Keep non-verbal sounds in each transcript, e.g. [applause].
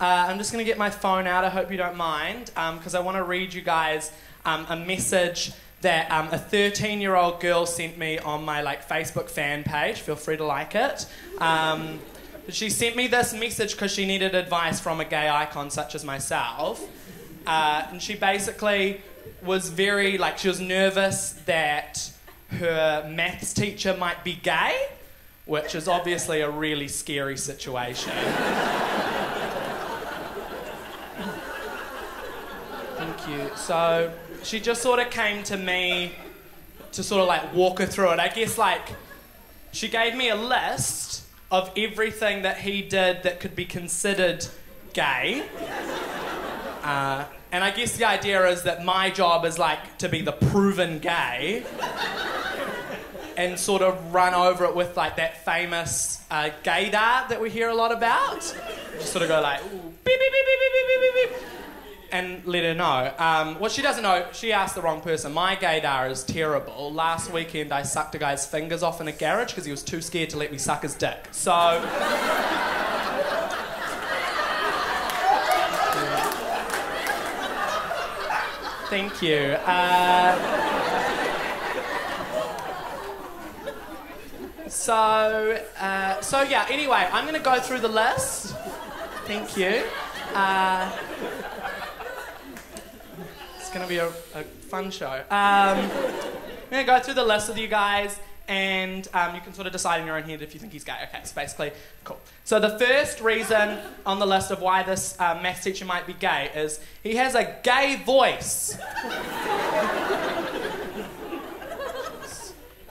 Uh, I'm just going to get my phone out. I hope you don't mind, because I want to read you guys um, a message that um, a 13 year old girl sent me on my like Facebook fan page. Feel free to like it. Um, she sent me this message because she needed advice from a gay icon such as myself. Uh, and she basically was very, like, she was nervous that her maths teacher might be gay, which is obviously a really scary situation. You. So she just sort of came to me to sort of like walk her through it. I guess, like, she gave me a list of everything that he did that could be considered gay. [laughs] Uh, and I guess the idea is that my job is like to be the proven gay and sort of run over it with like that famous uh, gaydar that we hear a lot about. Just sort of go like, Ooh, and let her know. Um, what she doesn't know, she asked the wrong person. My gaydar is terrible. Last weekend I sucked a guy's fingers off in a garage because he was too scared to let me suck his dick. So. Thank you. Uh, so, uh, so yeah. Anyway, I'm going to go through the list. Thank you. Uh, it's to be a, a, fun show. Um, I'm to go through the list with you guys, and um, you can sort of decide in your own head if you think he's gay. Okay, so basically, cool. So the first reason on the list of why this uh, maths teacher might be gay is he has a gay voice.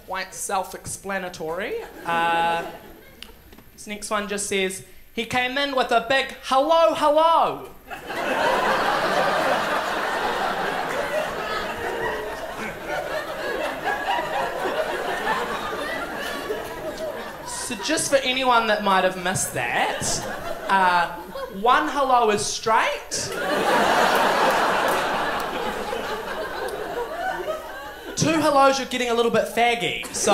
Quite self-explanatory. Uh, this next one just says he came in with a big hello, hello. So, just for anyone that might have missed that, uh, one hello is straight. Two hellos, you're getting a little bit faggy. So,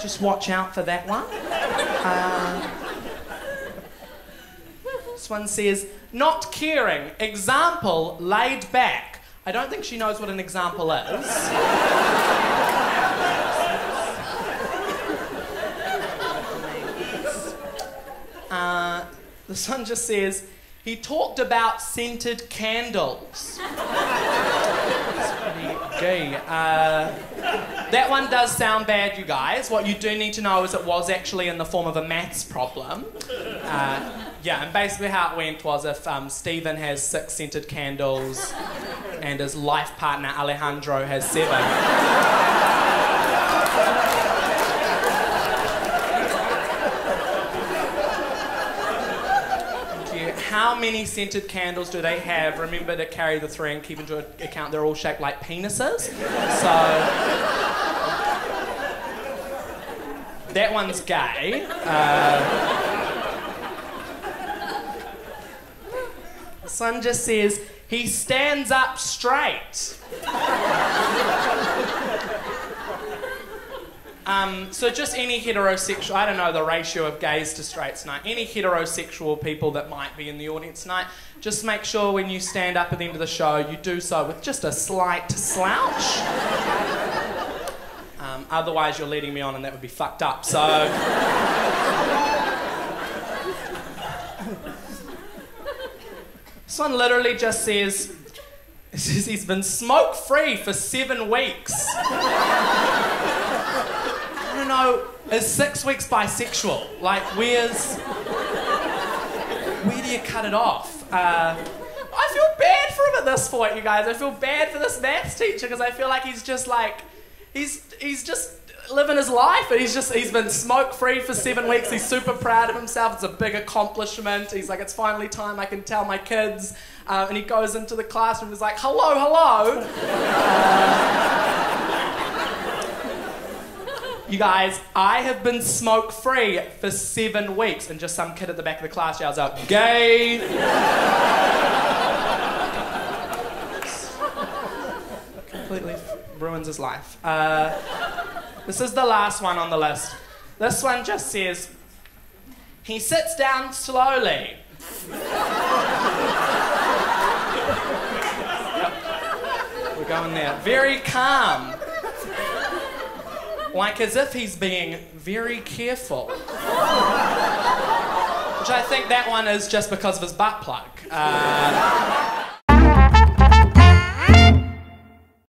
just watch out for that one. Uh, this one says, not caring. Example, laid back. I don't think she knows what an example is. This one just says, he talked about scented candles. [laughs] Gay. Uh, that one does sound bad, you guys. What you do need to know is it was actually in the form of a maths problem. Uh, yeah, and basically how it went was if um, Stephen has six scented candles and his life partner Alejandro has seven. How many scented candles do they have? Remember to carry the three and keep into account they're all shaped like penises. So that one's gay. Uh, Sun just says he stands up straight. Um, so just any heterosexual, I don't know the ratio of gays to straights tonight, any heterosexual people that might be in the audience tonight, just make sure when you stand up at the end of the show, you do so with just a slight slouch. [laughs] Um, otherwise, you're leading me on and that would be fucked up. So. this one literally just says, [laughs] he's been smoke free for seven weeks know, is six weeks bisexual? Like, where's. Where do you cut it off? Uh, I feel bad for him at this point, you guys. I feel bad for this maths teacher because I feel like he's just like. He's, he's just living his life and he's just he's been smoke free for seven weeks he's super proud of himself it's a big accomplishment he's like it's finally time i can tell my kids uh, and he goes into the classroom is like hello hello uh, you guys, I have been smoke free for seven weeks, and just some kid at the back of the class yells out, gay! Completely ruins his life. Uh, this is the last one on the list. This one just says, He sits down slowly. Yep. We're going there. Very calm. Like as if he's being very careful. Which I think that one is just because of his butt plug. Uh,